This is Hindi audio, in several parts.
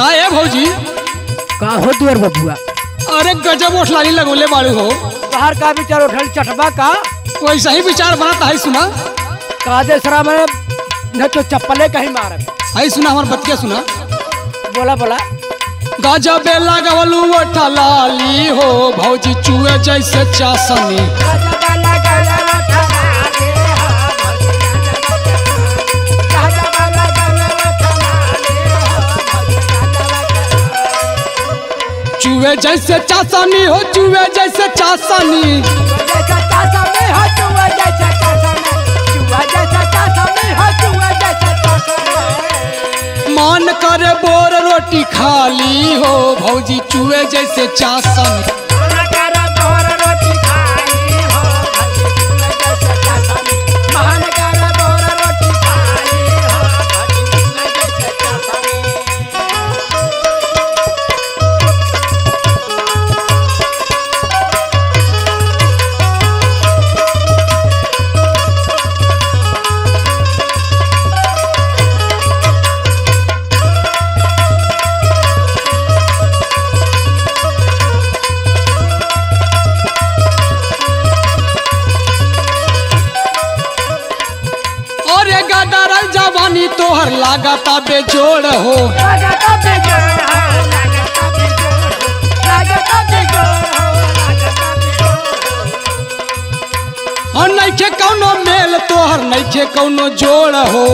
हो दुअर बबुआ अरे गजब ओठलानी लगोले बाड़ू हो। बाहर का विचार उठल चटबा का? वैसा ही विचार बनता है सुना। कादे सरा में न तो चप्पले कहीं मार है सुना हमार बतिया सुना। बोला बोला। गजबे लगवलू ओठलाली हो भौजी चुए जैसे चासनी। चुए जैसे चासानी हो चुए जैसे चासानी। मान कर बोर रोटी खाली हो, भौजी चुए जैसे चासनी। जवानी तोहर लागता बेजोड़ हो। और नइखे कौनो मेल तोहर नहीं कौनो जोड़ हो।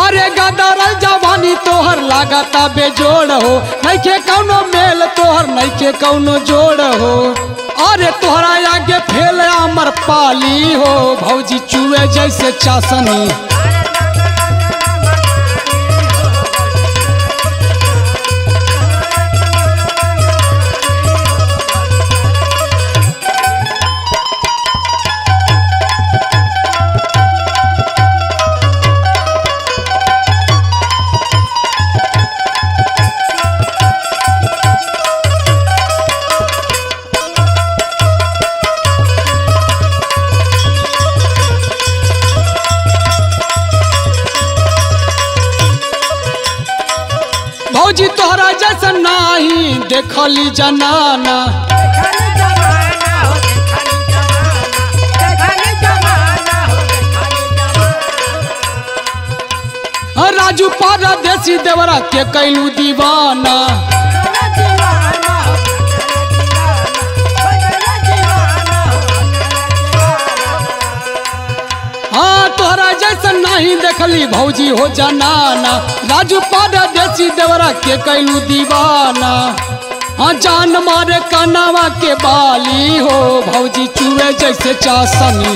अरे गदरल जवानी तोहर लागता बेजोड़ हो। नइखे कौनो मेल, तोहर नइखे कौनो जोड़ हो। अरे तोहरा आगे फेल अमर पाली हो। भौजी चुए जैसे चासनी। भौजी तोहरा जैसा नाही देखली जनाना राजू पारा देसी देवरा के कैलू दीवाना। नहीं देखली भौजी हो जनाना। राजू परदेसी देवरा के कैलू दीवाना। हाँ जान मारे कनावा के बाली हो। भौजी चुए जैसे चासनी।